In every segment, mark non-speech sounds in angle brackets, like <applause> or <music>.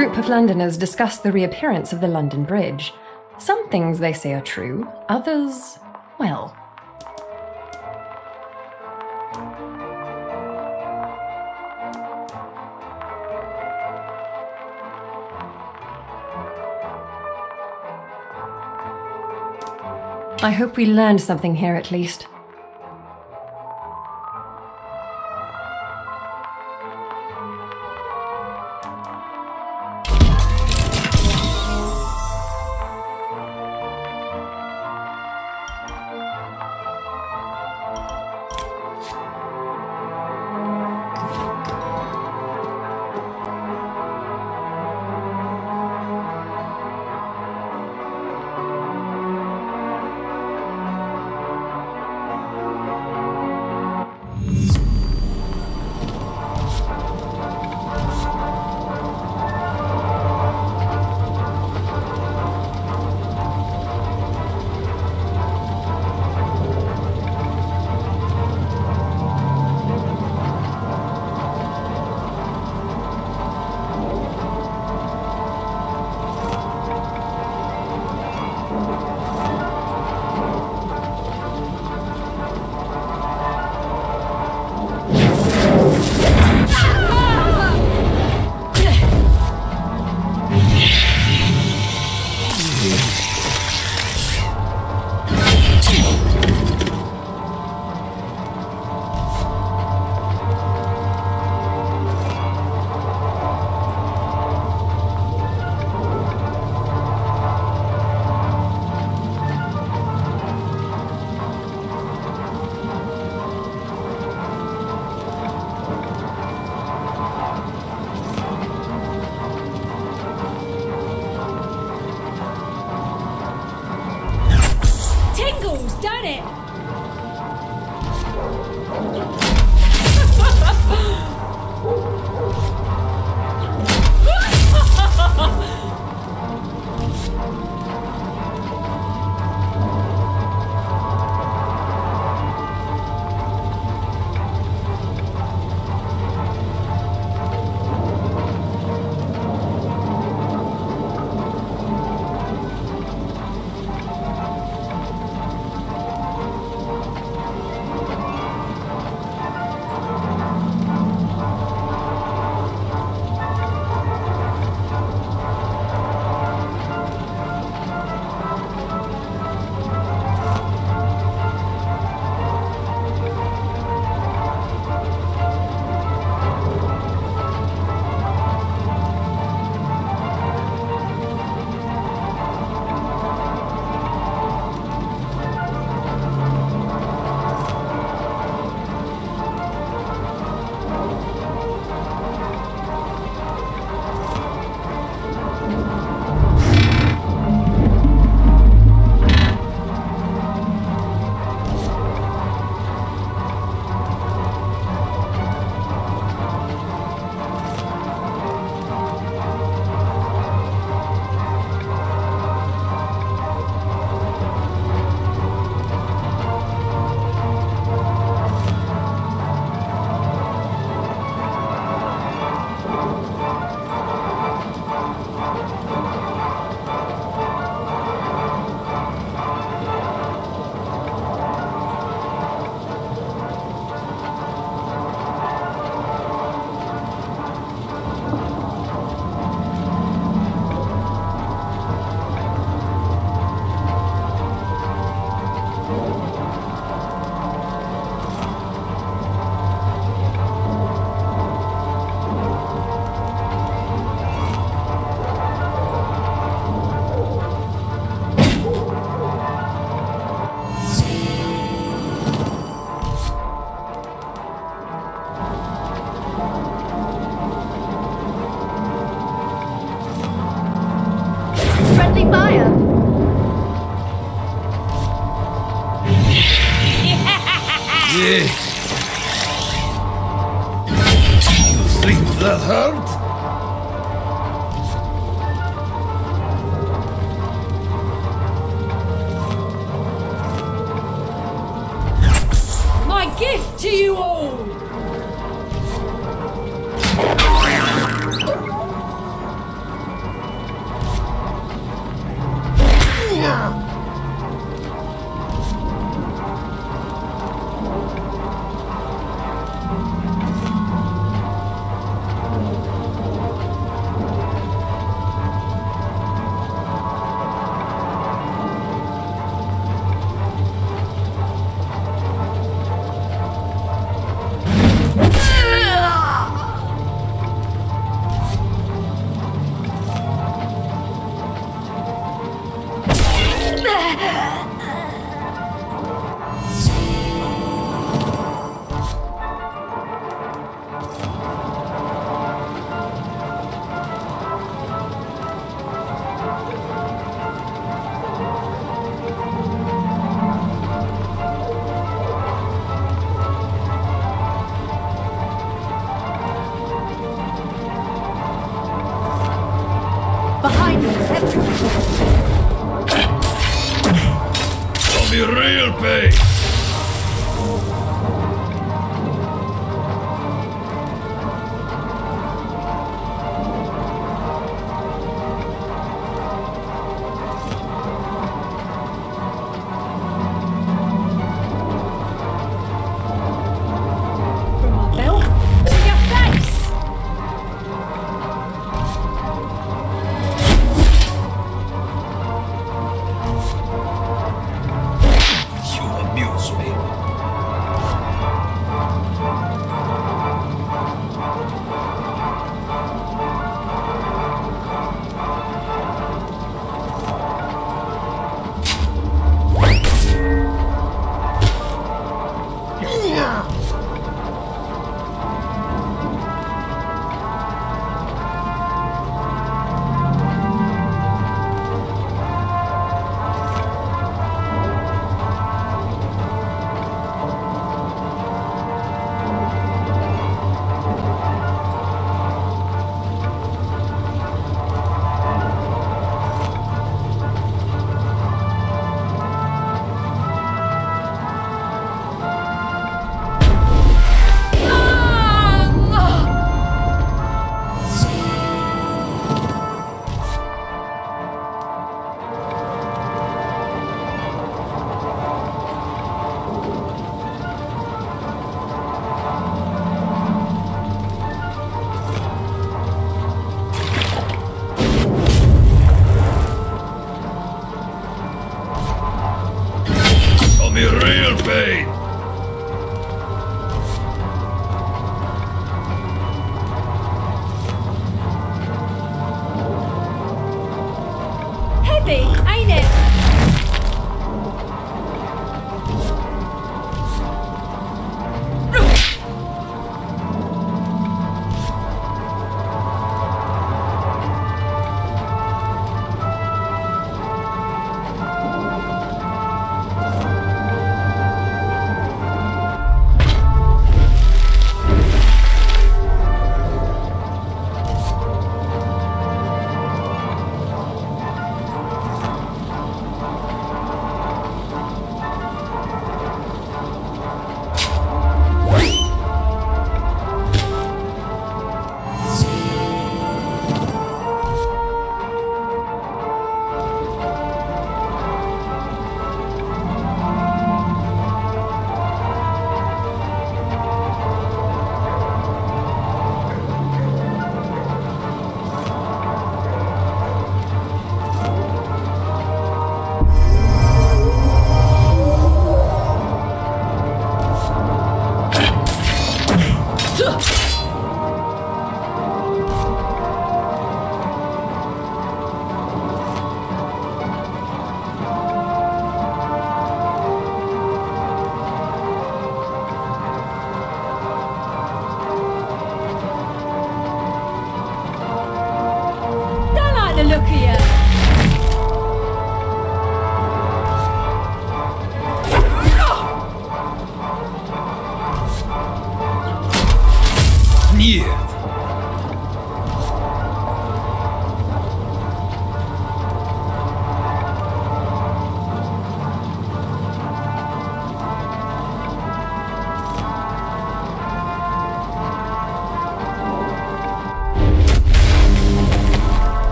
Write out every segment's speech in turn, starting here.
A group of Londoners discuss the reappearance of the London Bridge. Some things they say are true, others, well. I hope we learned something here at least.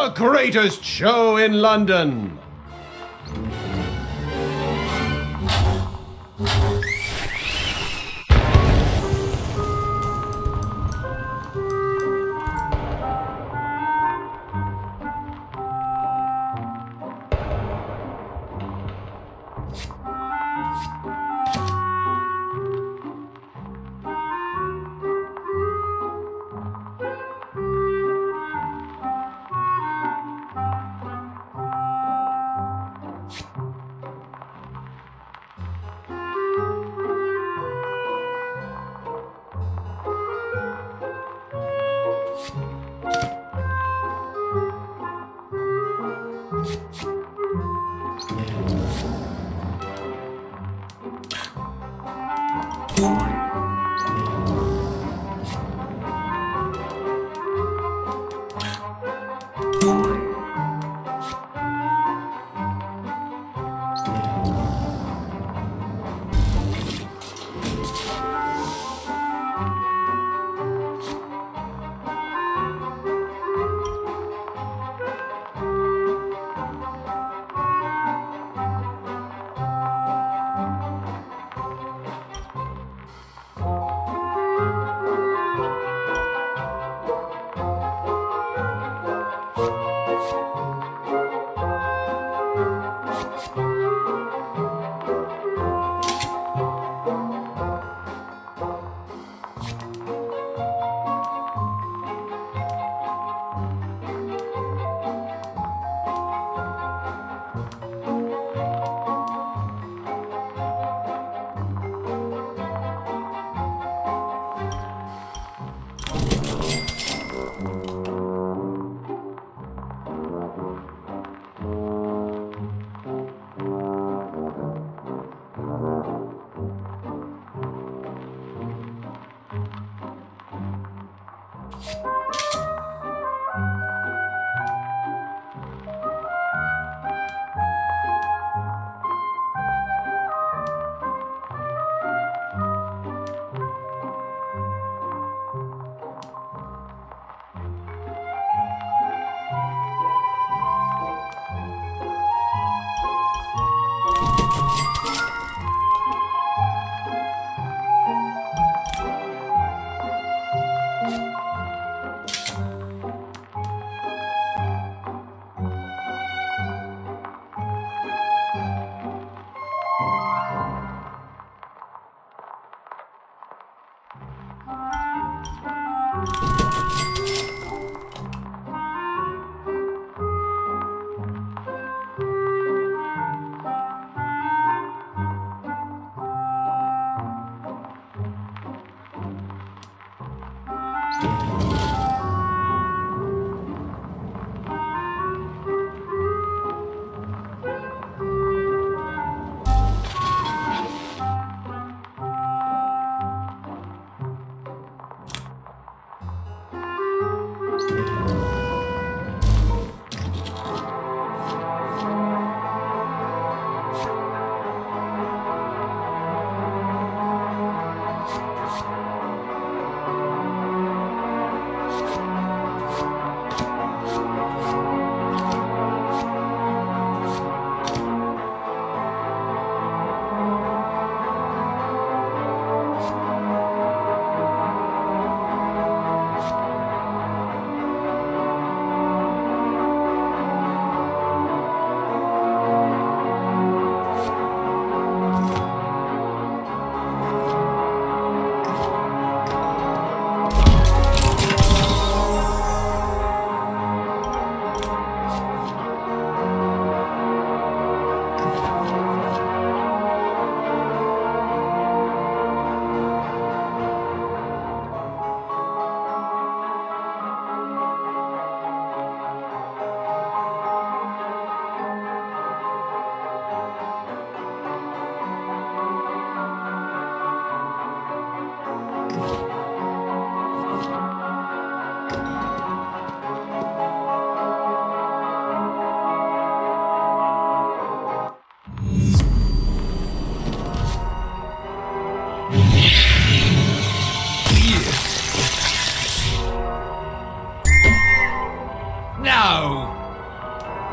The greatest show in London!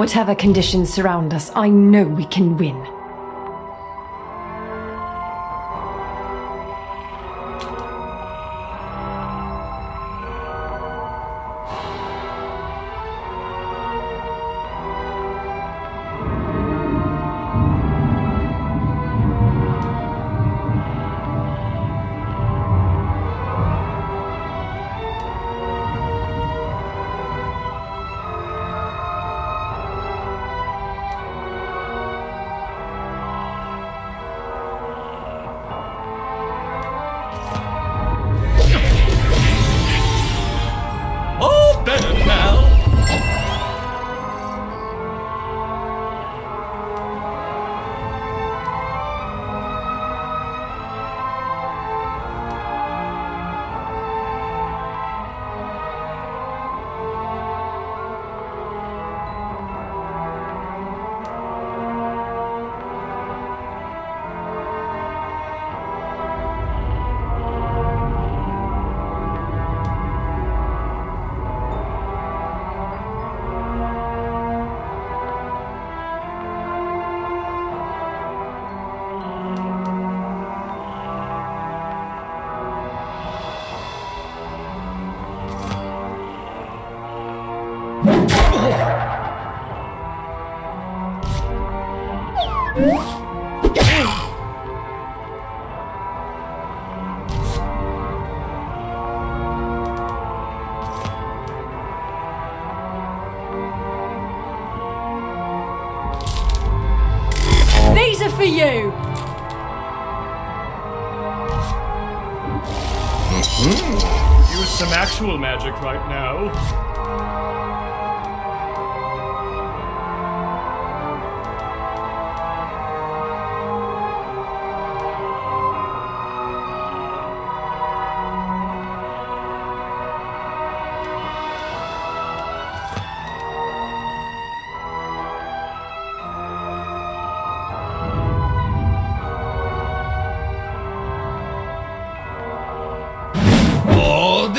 Whatever conditions surround us, I know we can win.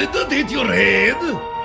did, did your head?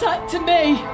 Does to me.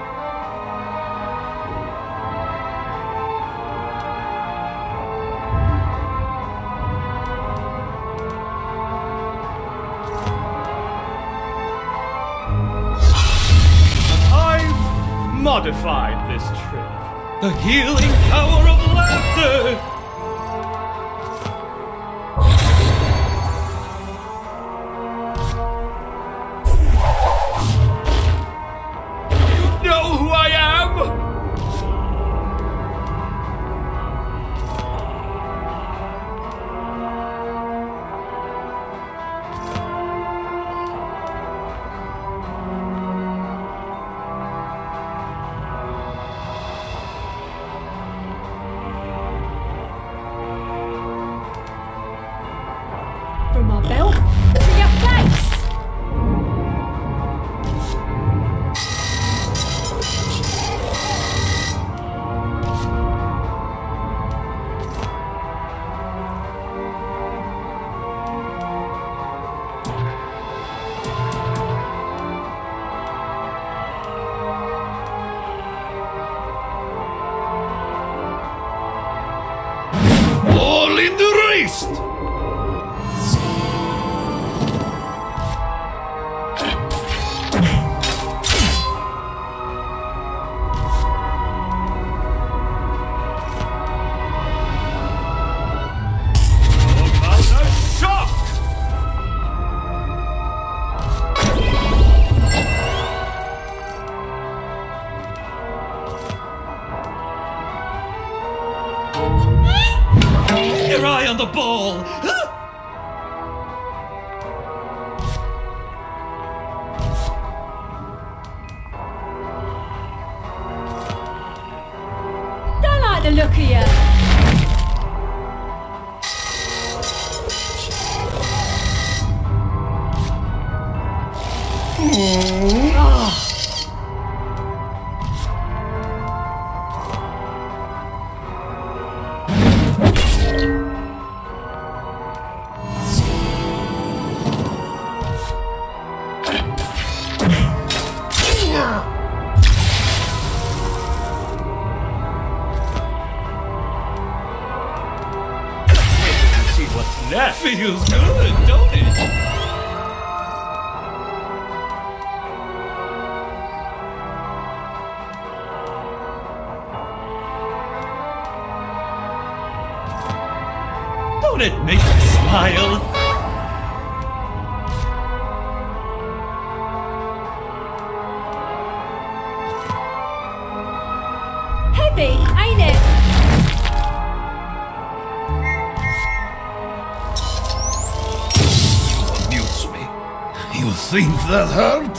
That hurt?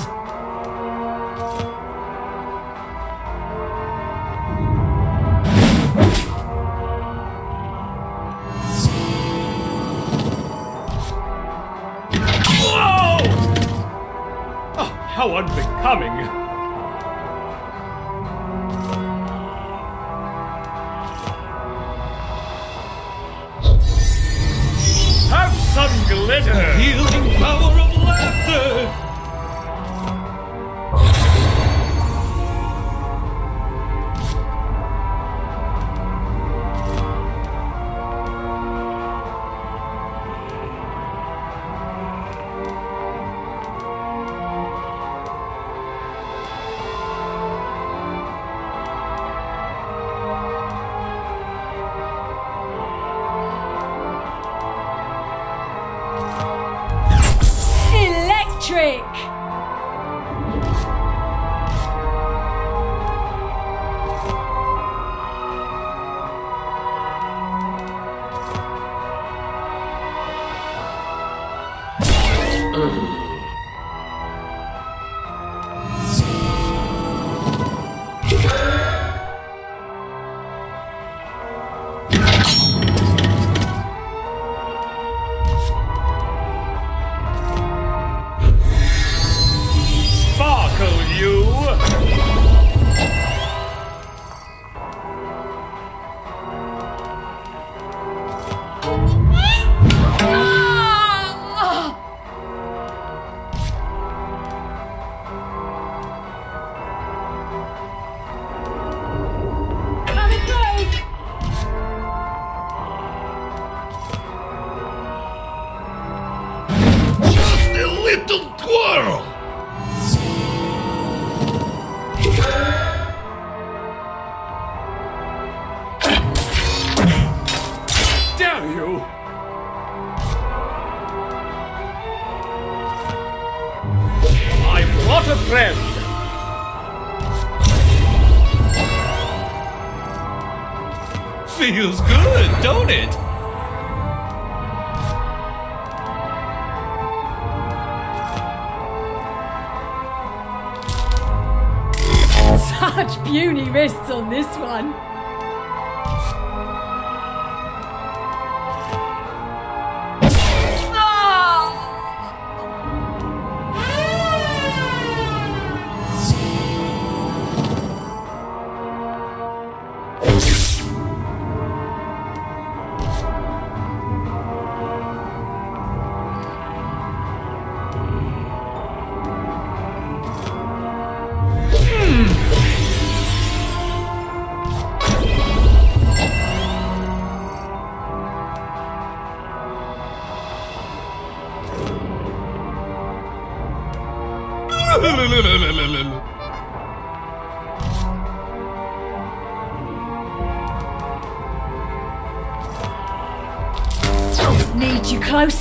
Whoa! Oh, how unbecoming.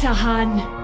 You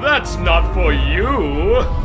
That's not for you.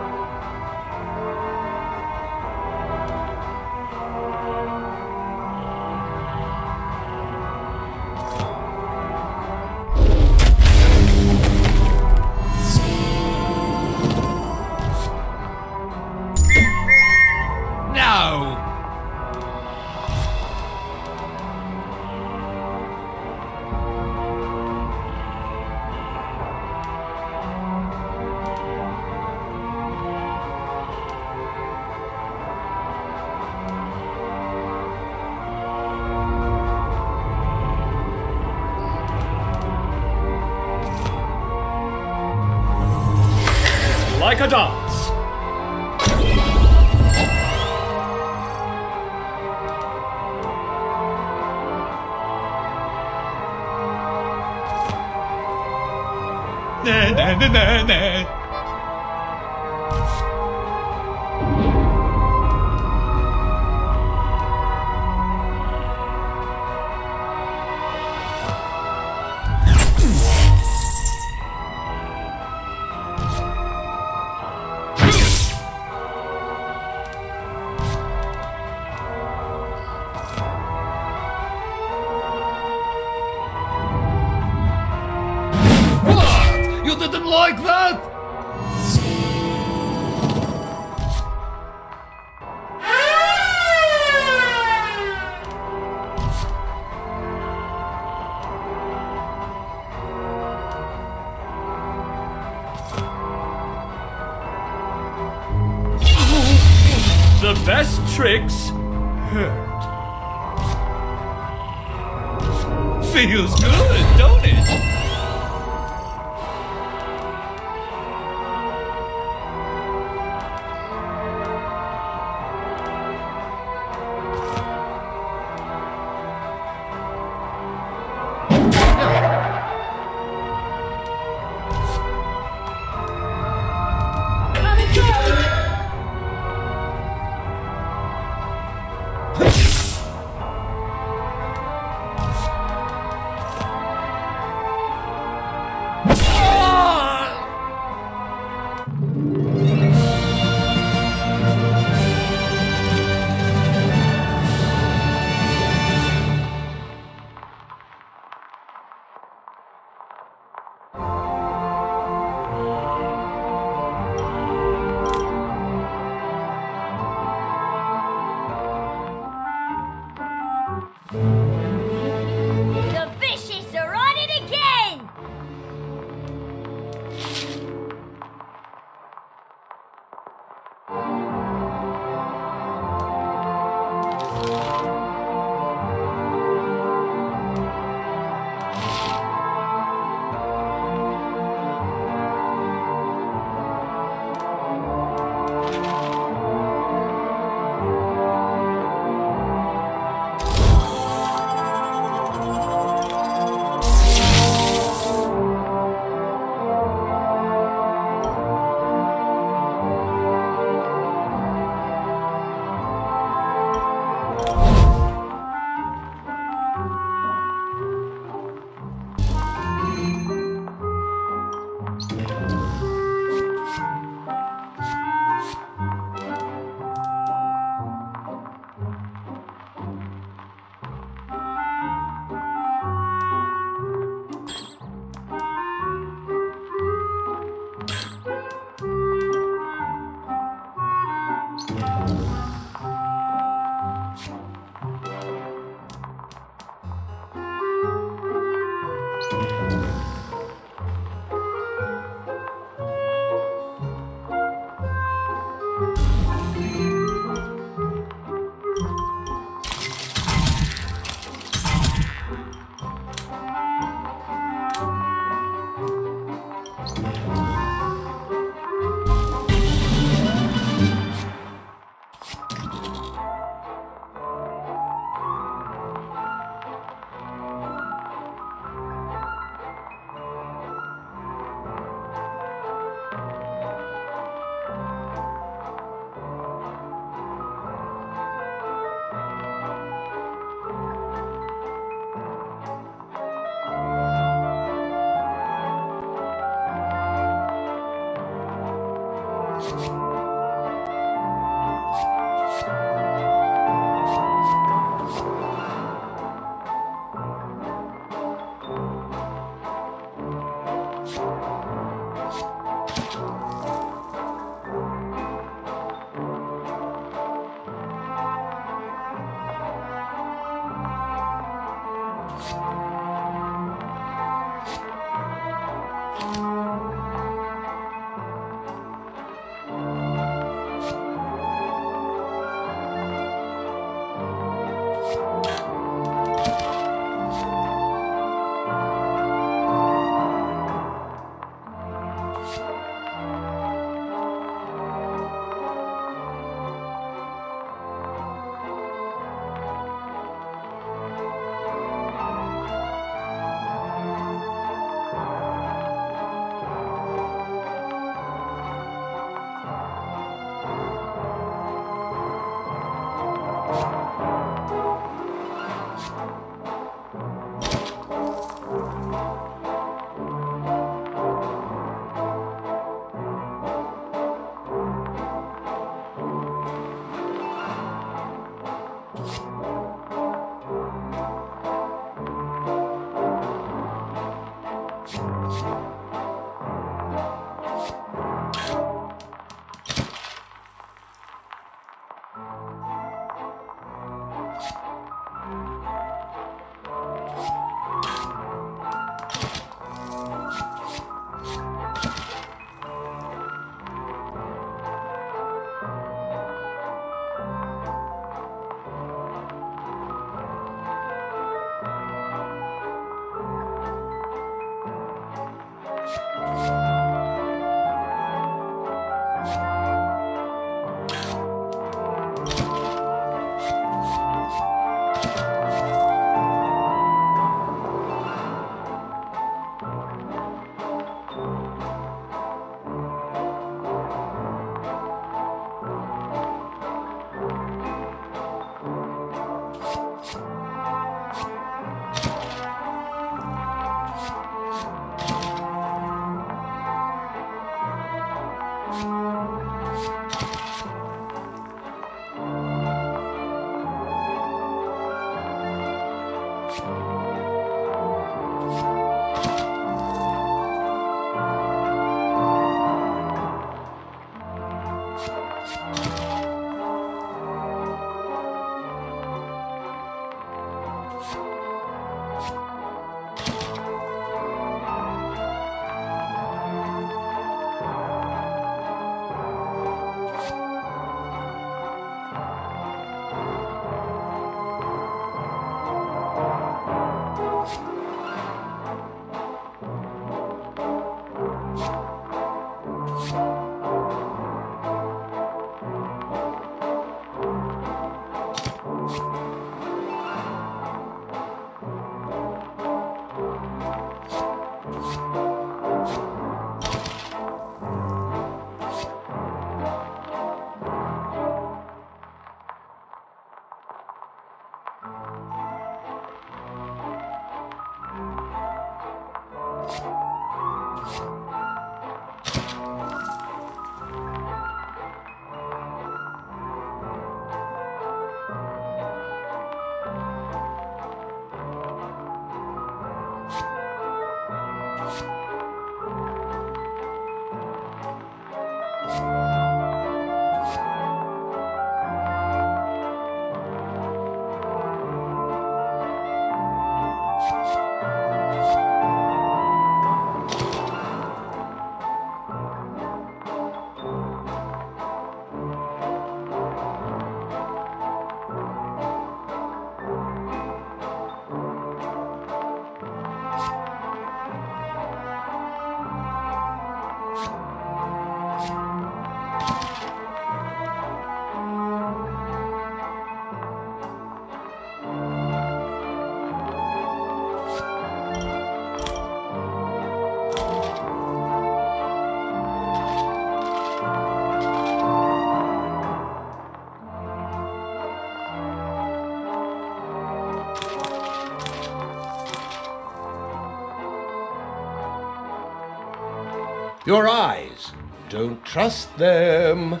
Your eyes. Don't trust them.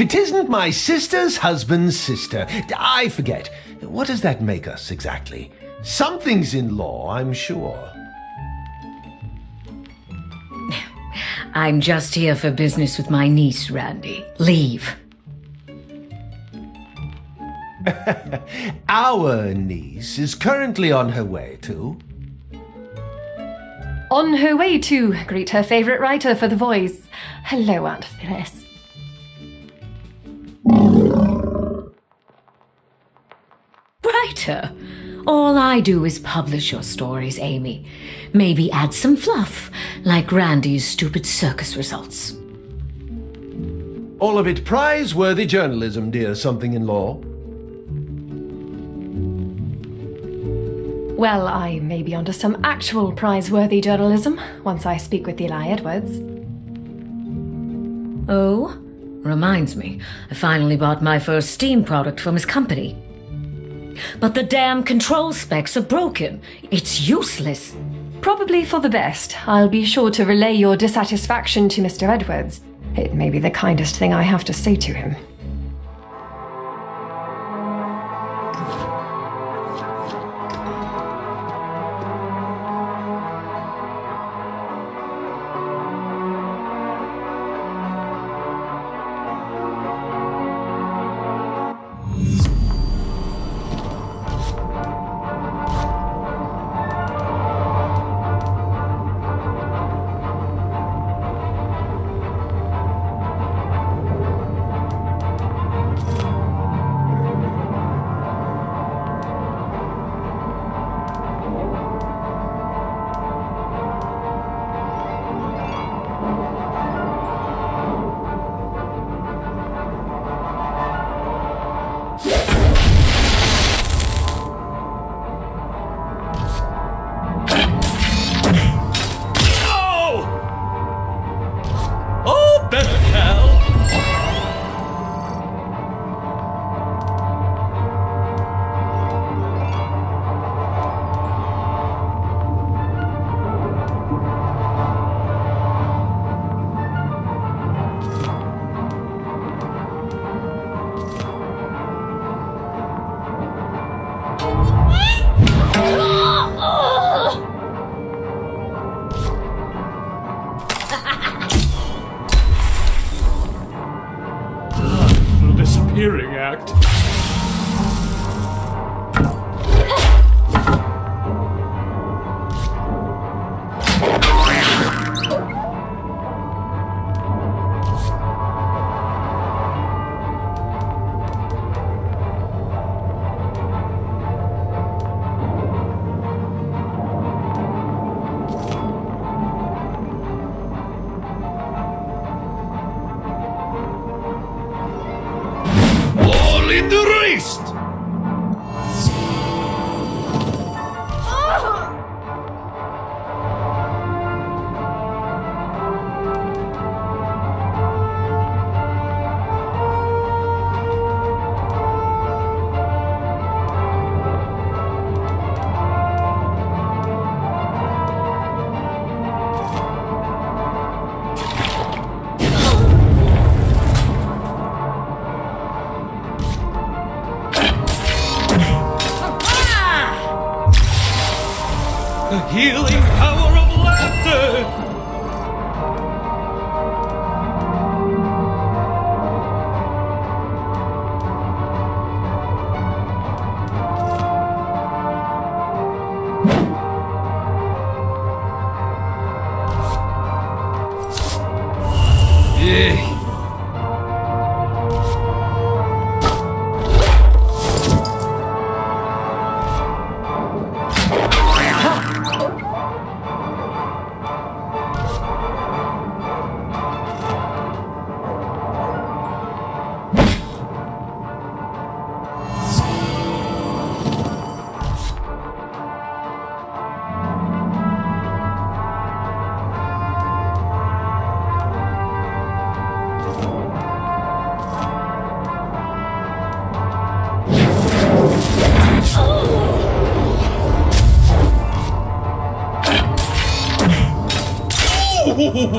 If it isn't my sister's husband's sister. I forget. What does that make us exactly? Something's in law, I'm sure. <laughs> I'm just here for business with my niece, Randy. Leave. <laughs> Our niece is currently on her way to. On her way to greet her favourite writer for The Voice. Hello, Aunt I do is publish your stories, Amy. Maybe add some fluff, like Randy's stupid circus results. All of it prize-worthy journalism, dear something in law. Well, I may be onto some actual prize-worthy journalism once I speak with Eli Edwards. Oh? Reminds me, I finally bought my first Steam product from his company. But the damn control specs are broken. It's useless. Probably for the best. I'll be sure to relay your dissatisfaction to Mr. Edwards. It may be the kindest thing I have to say to him.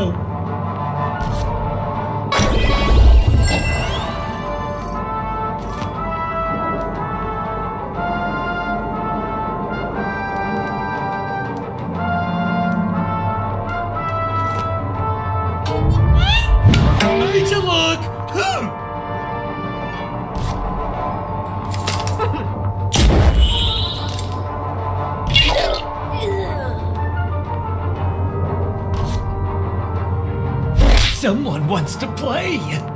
Bravo. To play.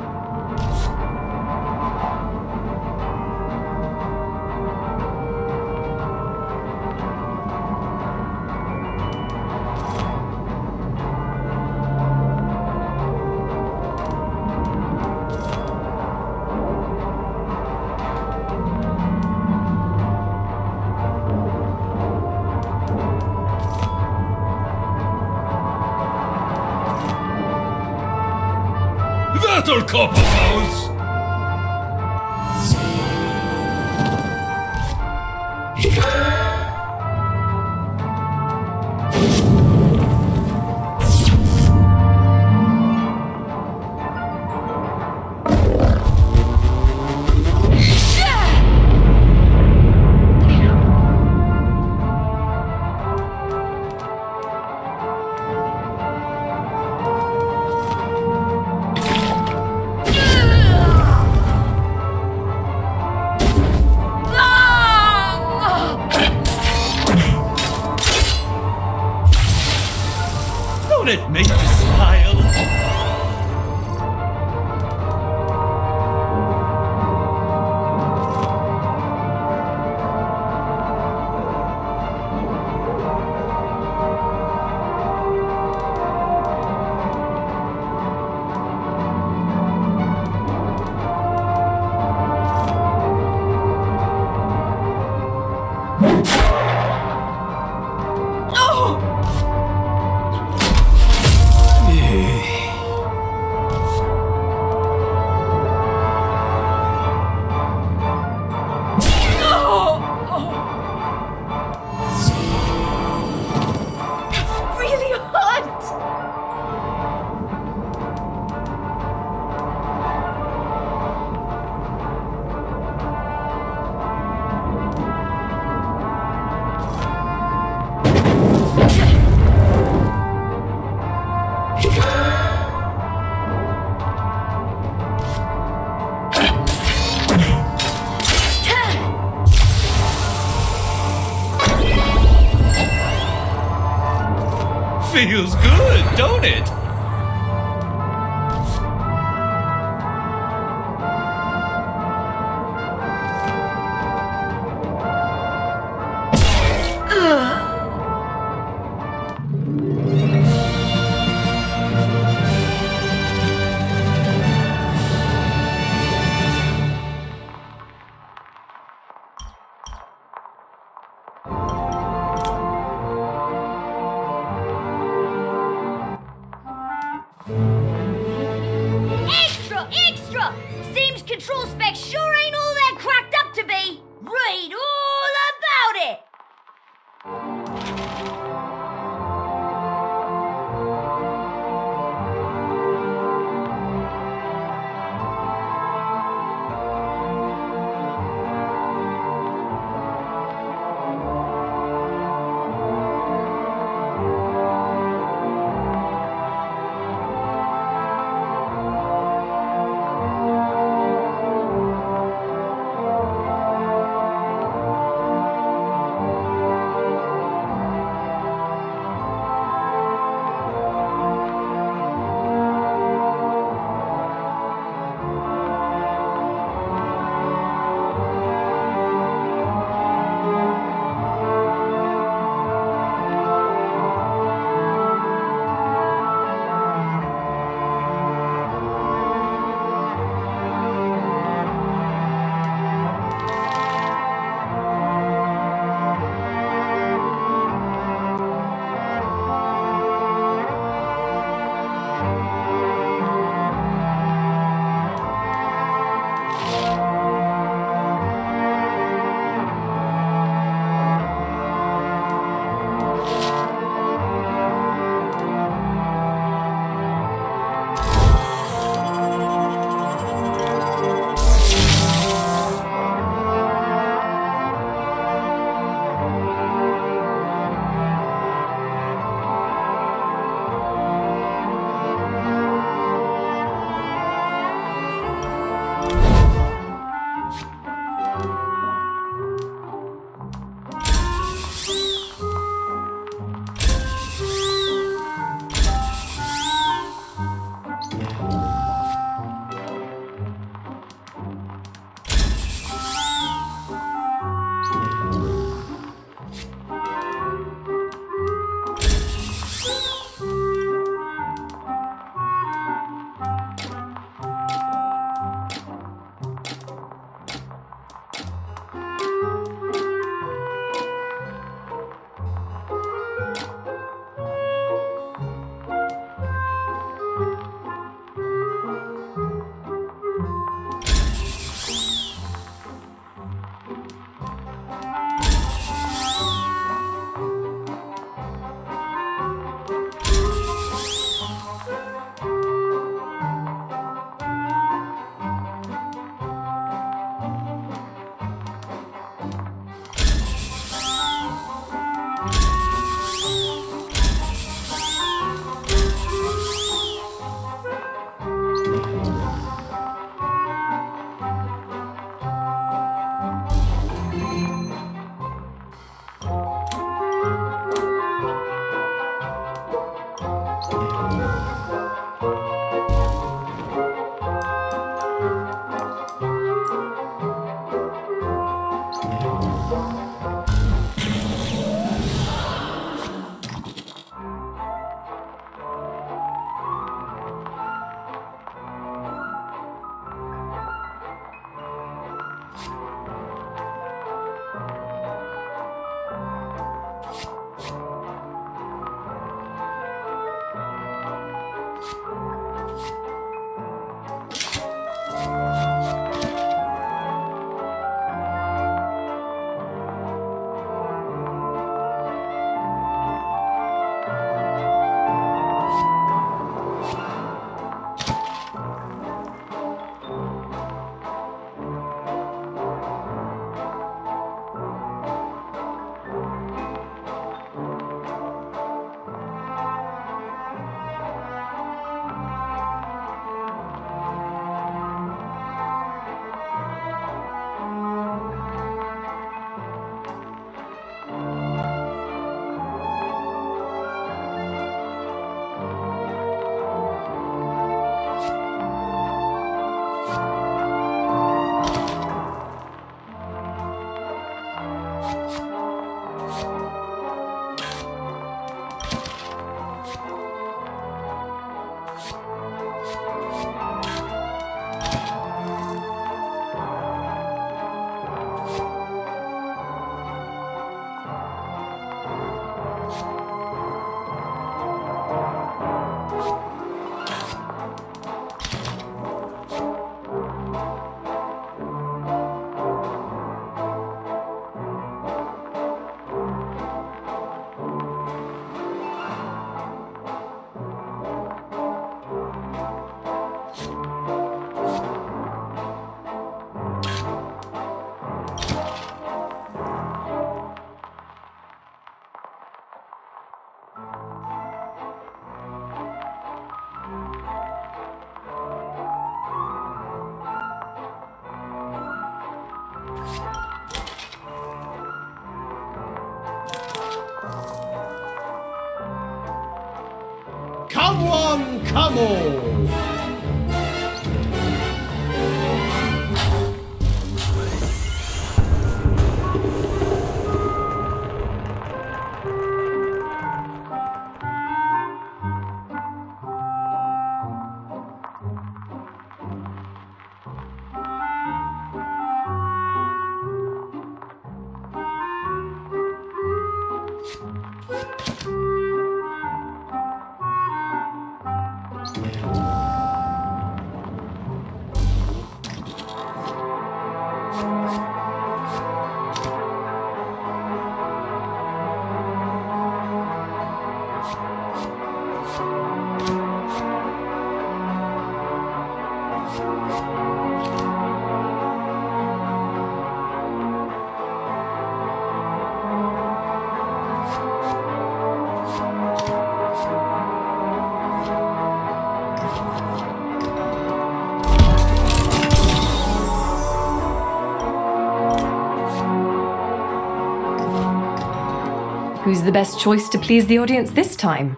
Who's the best choice to please the audience this time?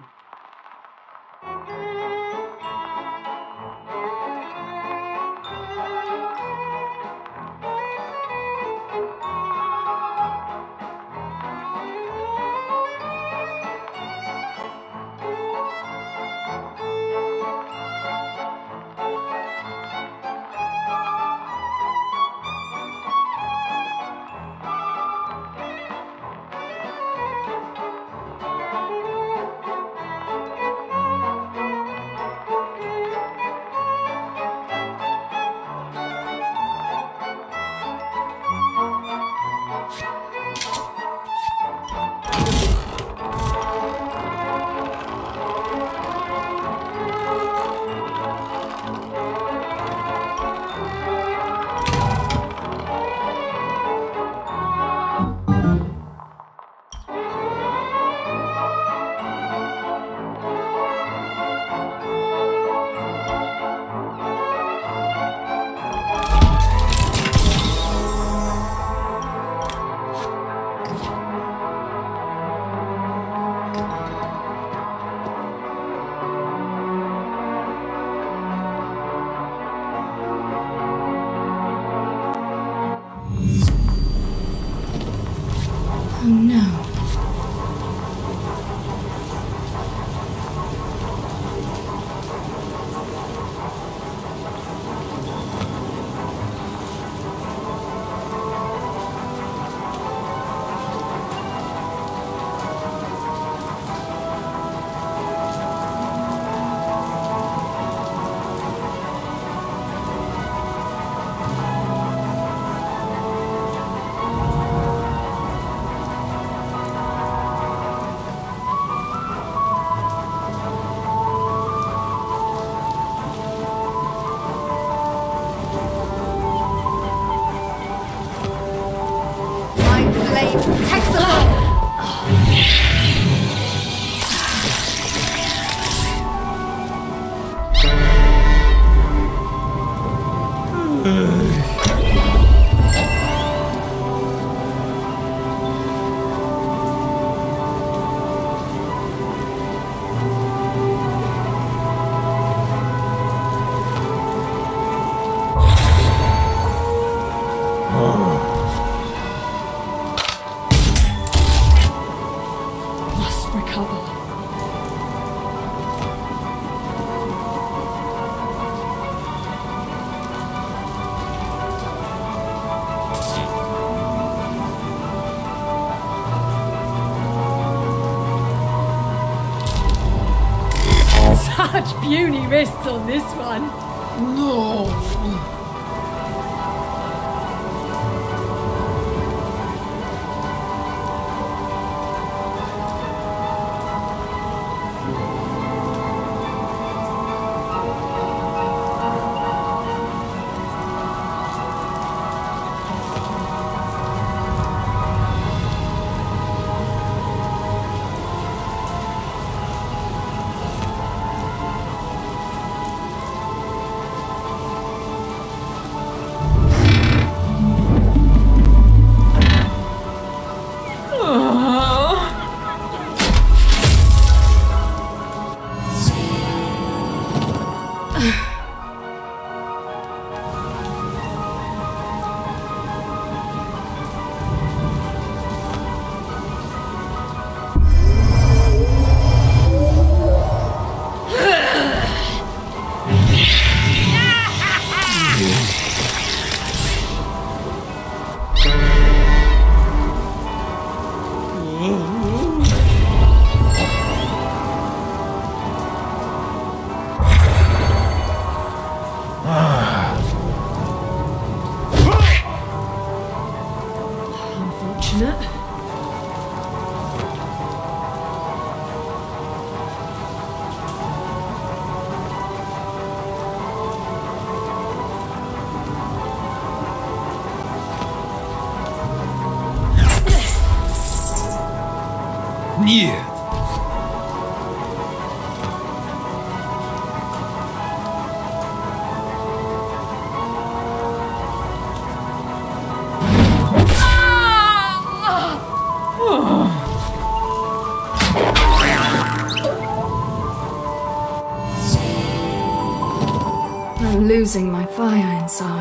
year. I'm losing my fire inside.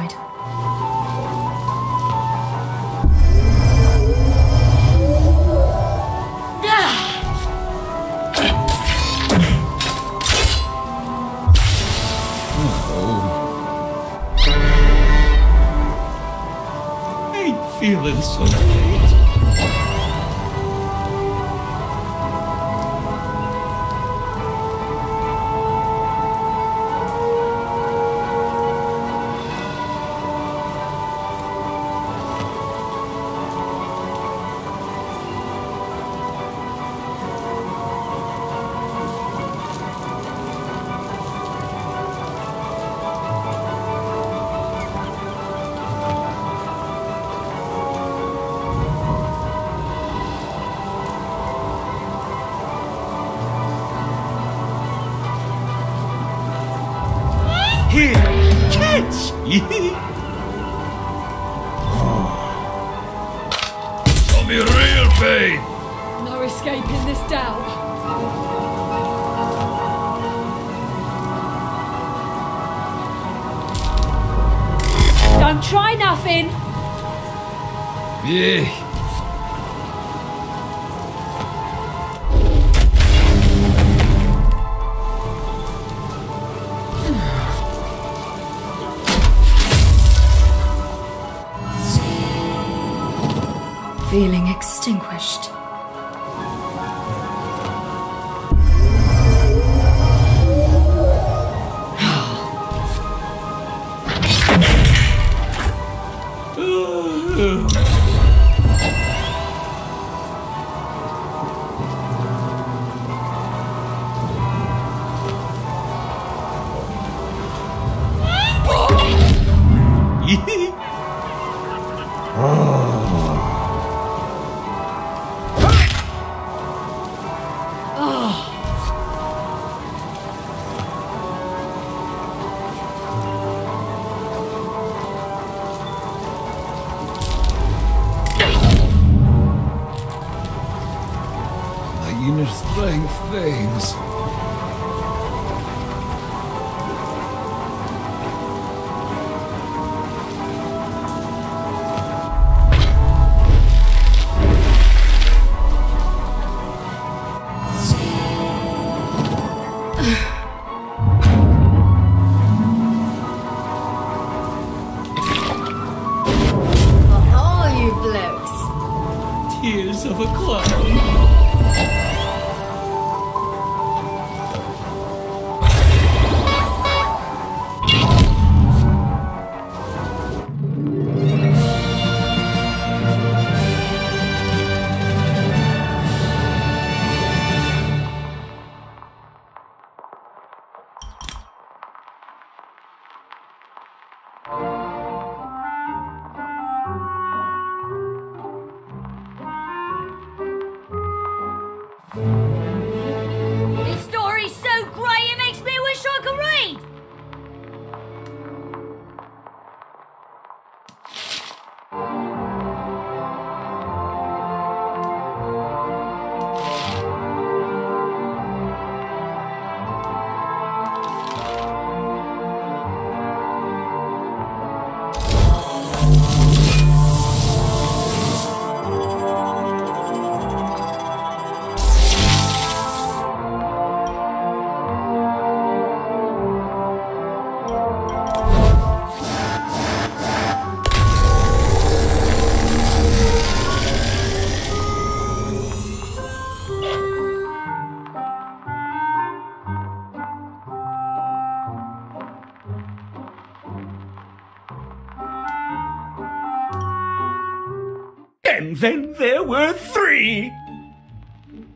There were three.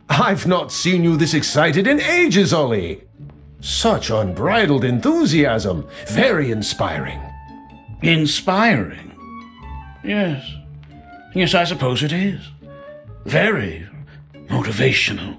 I've not seen you this excited in ages, Ollie. Such unbridled enthusiasm. Very inspiring. Inspiring? Yes. Yes, I suppose it is. Very motivational.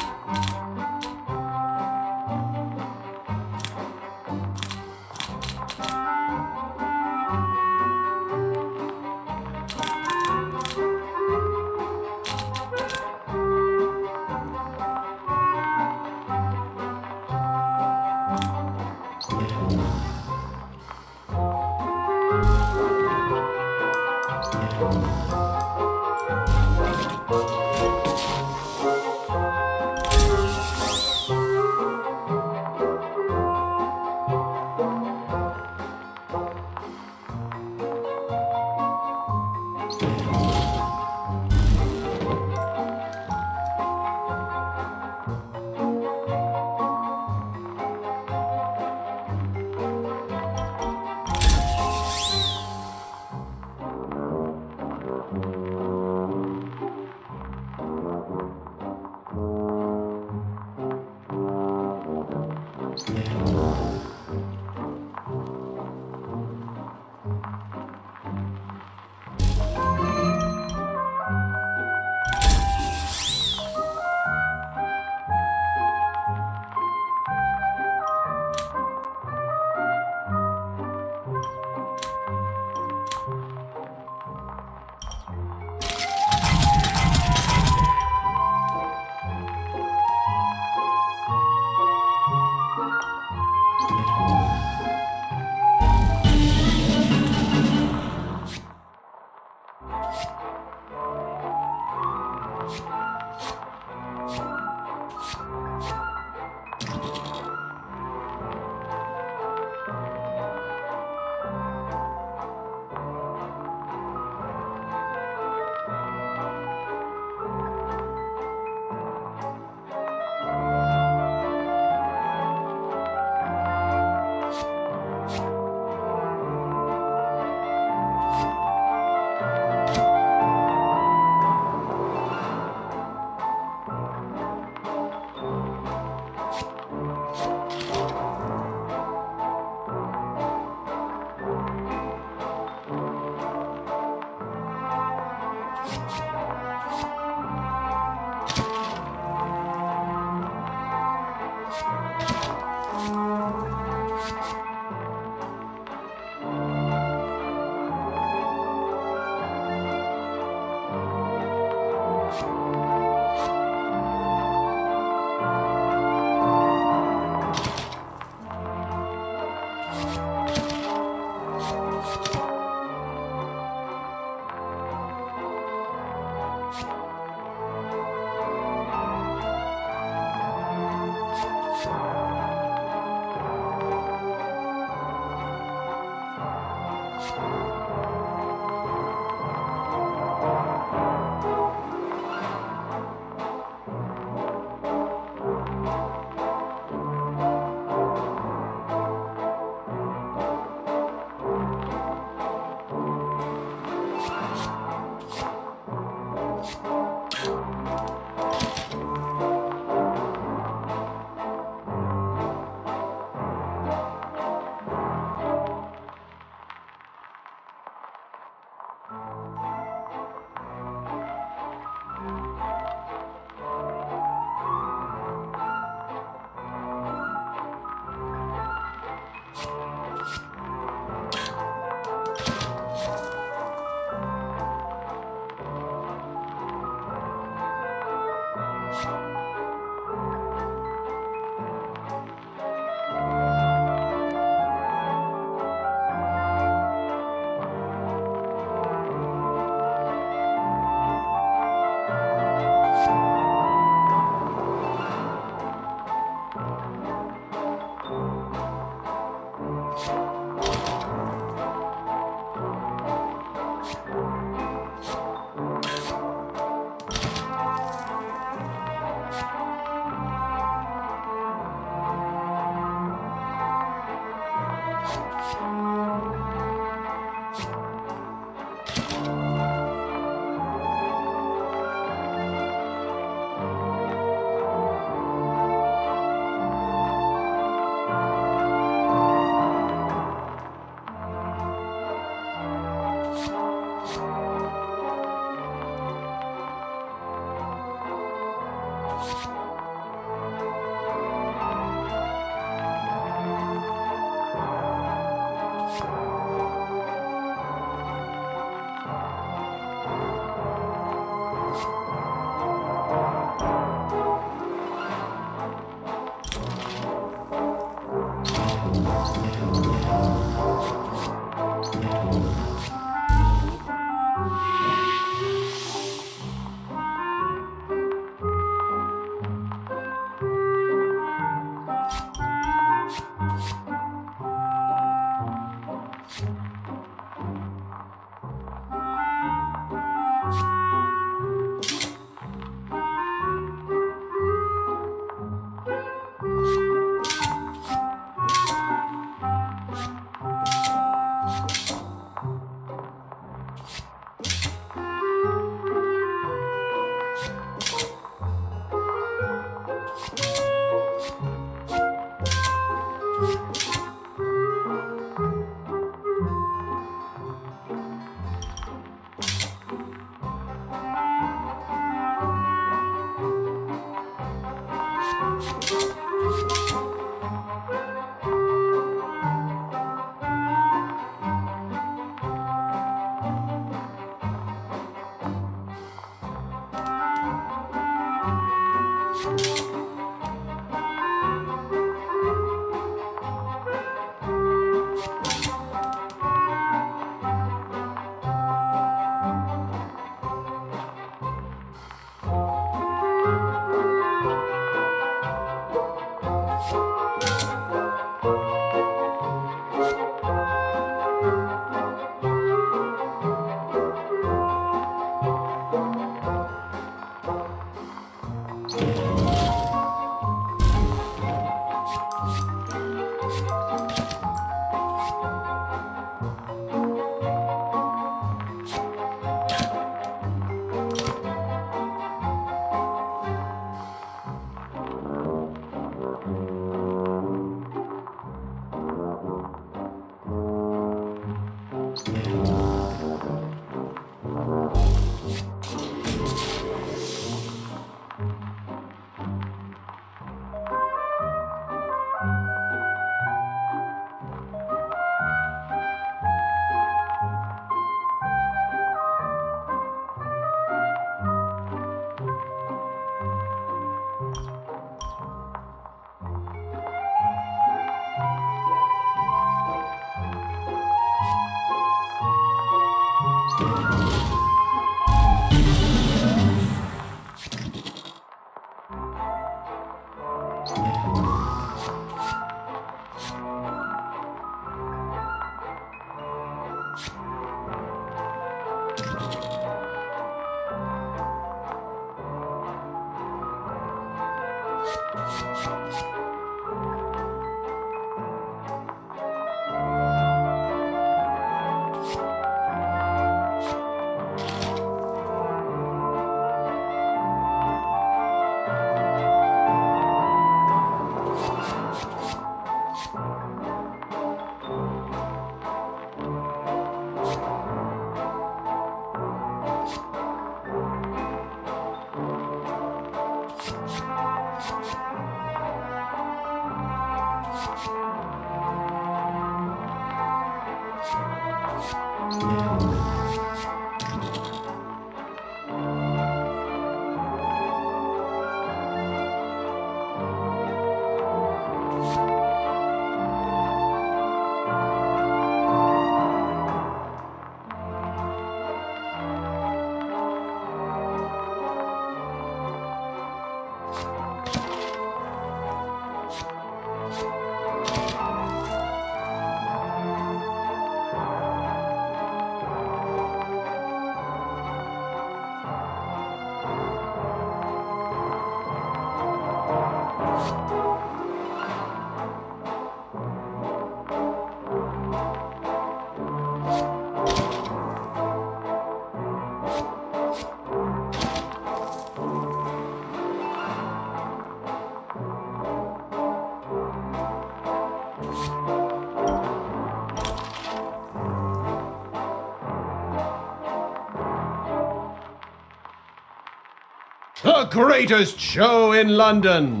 Greatest show in London!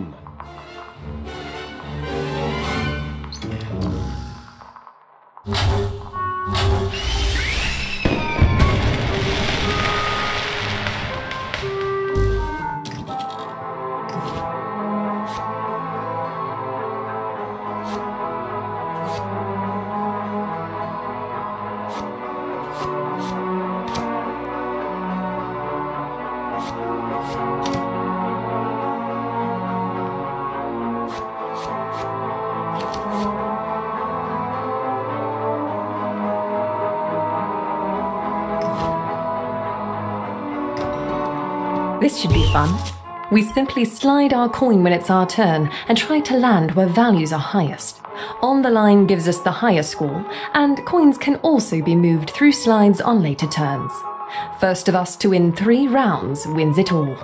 This should be fun. We simply slide our coin when it's our turn and try to land where values are highest. On the line gives us the higher score, and coins can also be moved through slides on later turns. First of us to win three rounds wins it all.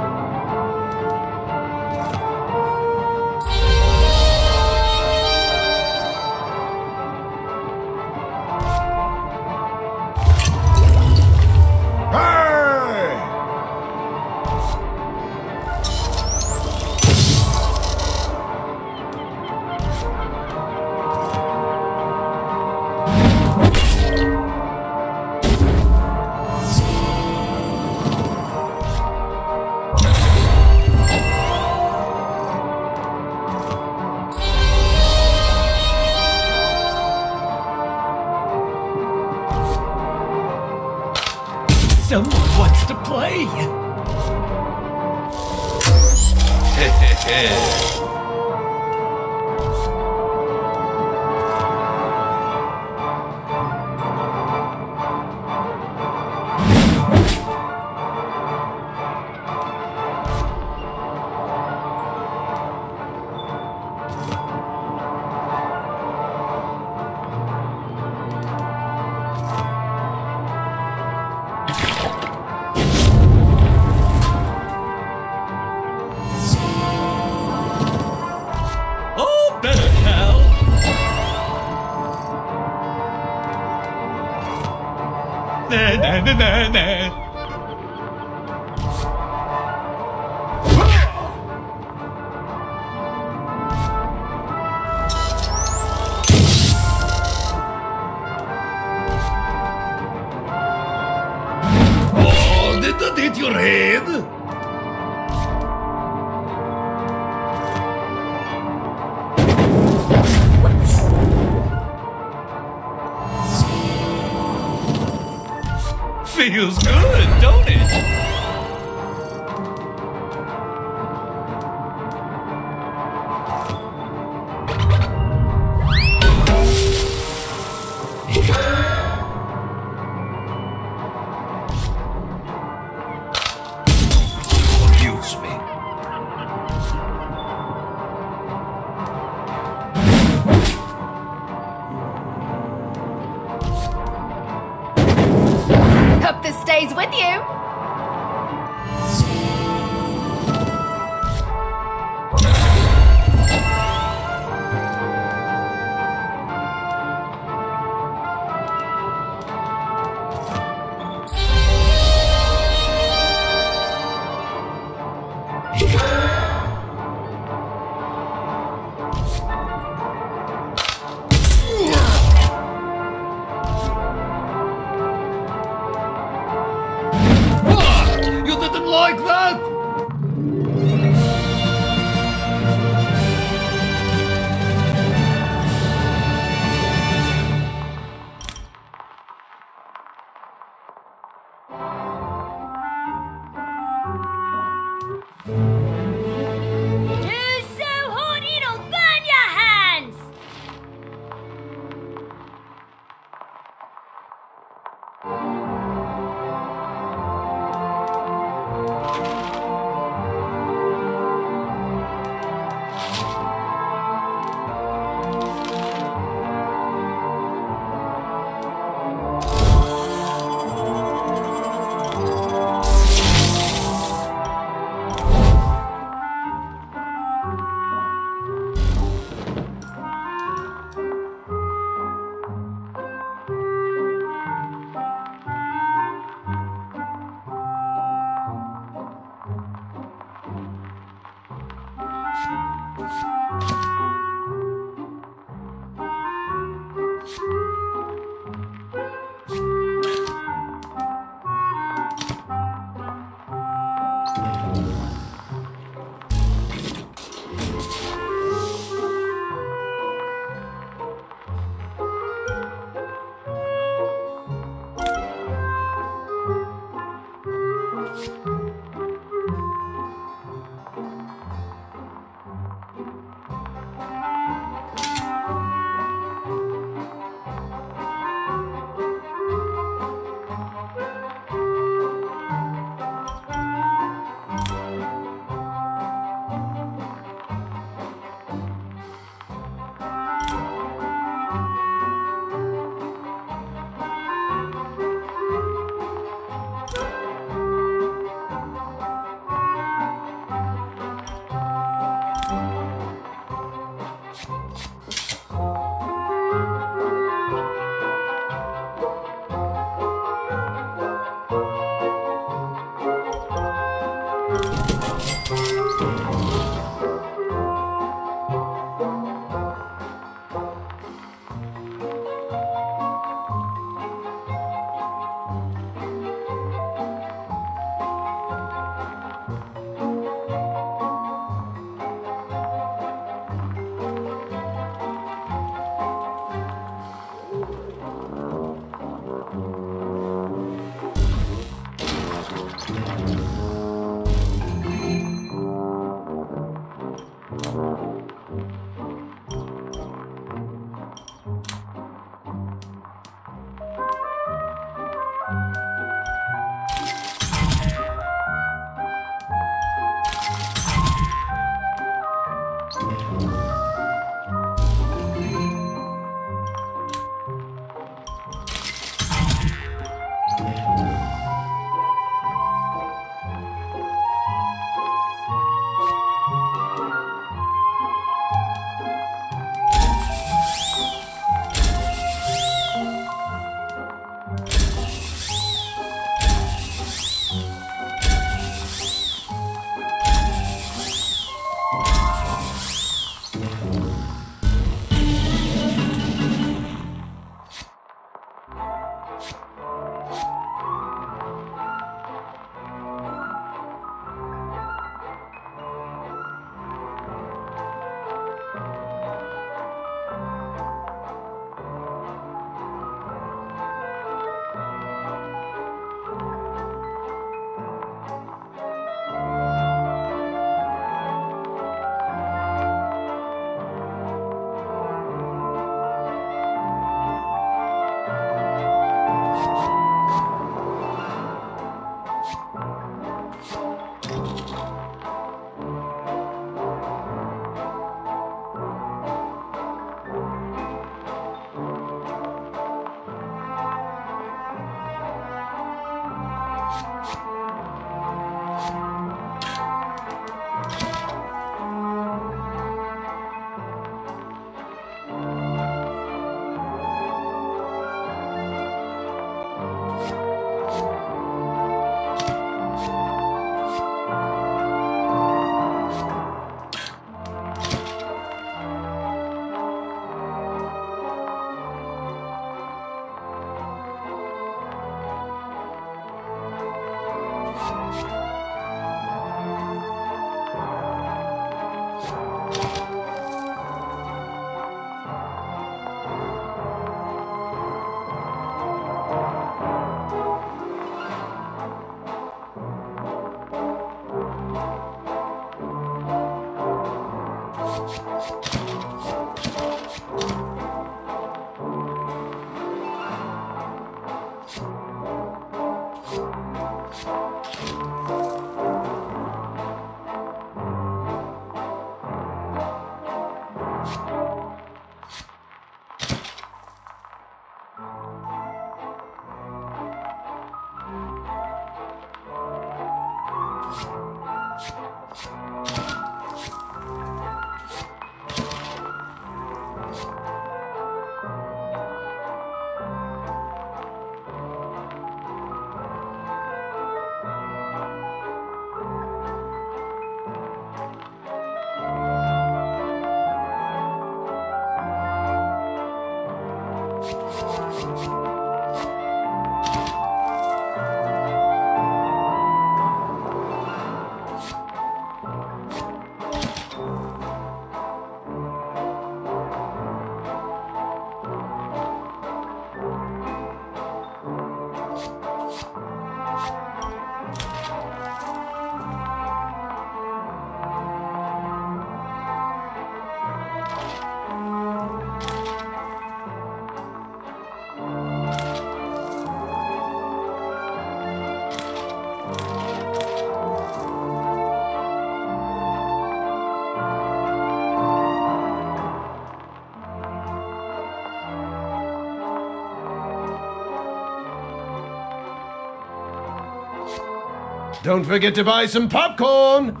Don't forget to buy some popcorn.